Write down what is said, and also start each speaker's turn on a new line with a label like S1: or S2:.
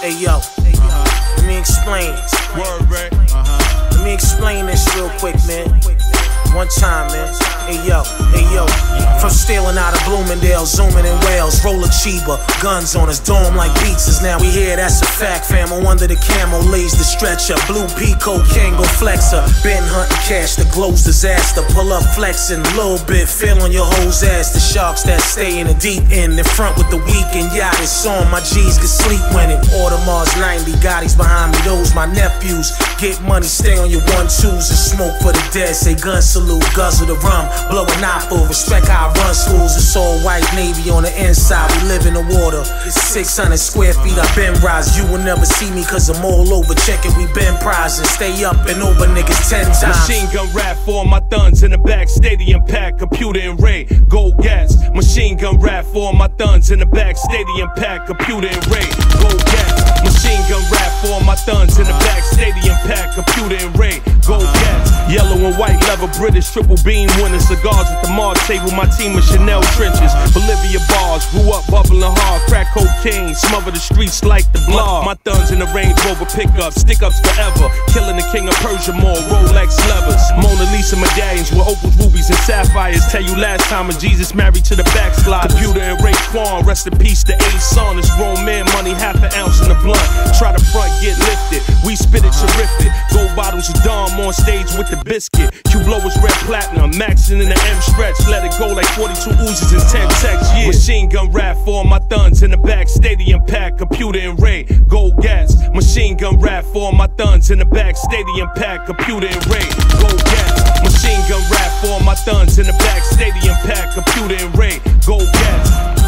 S1: Hey yo, let me explain.
S2: Word, Rae. Uh-huh.
S1: Let me explain this real quick, man. One time, man. Hey yo, hey yo. From stealing out of Bloomingdale, zooming in Wales, roll a Chiba, guns on us, dome like pizzas. Now we here, that's a fact, fam. I'm under the camo, lays the stretcher. Blue Pico, Kango flexer. Been hunting cash, the glow's disaster. Pull up flexing, little bit, feel on your hoes ass. The sharks that stay in the deep end, in front with the weekend yacht. It's on, my G's can sleep when it. Audemars 90, Gotti's behind me, those my nephews. Get money, stay on your one twos, and smoke for the dead. Say gun salute, guzzle the rum, blow an apple. Respect how I run schools. It's all white navy on the inside. We live in the water. 600 square feet, I been rise. You will never see me cause I'm all over checking. We been prizing. Stay up and over niggas 10 times.
S2: Machine gun rap for my thuns in the back, stadium pack, Computa and Rae, gold gats. Machine gun rap for my thuns in the back, stadium pack, Computa and Rae, gold gats. Machine gun rap for my thuns in the back, stadium pack, Computa and Rae, gold gats. Yellow and white leather, British triple beam winning cigars at the Mars table. My team of Chanel trenches, Bolivia bars, grew up bubbling hard, crack cocaine, smother the streets like the blob. My thuns in the Range Rover pickup, stick ups forever, killing the king of Persia more, Rolex levers, Mona Lisa medallions with opals, rubies, and sapphires. Tell you last time when Jesus married to the backslide. Computa and Ray Quan, rest in peace to Ace Son. It's grown man money, half an ounce in the blunt. Terrific. Gold bottles of Dom on stage with the biscuit. Q blowers red platinum, maxing in the M stretch. Let it go like 42 oozes in 10 texts. Yeah. Machine gun rap for my thuns in the back, stadium pack, Computa and Rae, gold gats. Machine gun rap for my thuns in the back, stadium pack, Computa and Rae, gold gats. Machine gun rap for my thuns in the back, stadium pack, Computa and Rae, gold gats.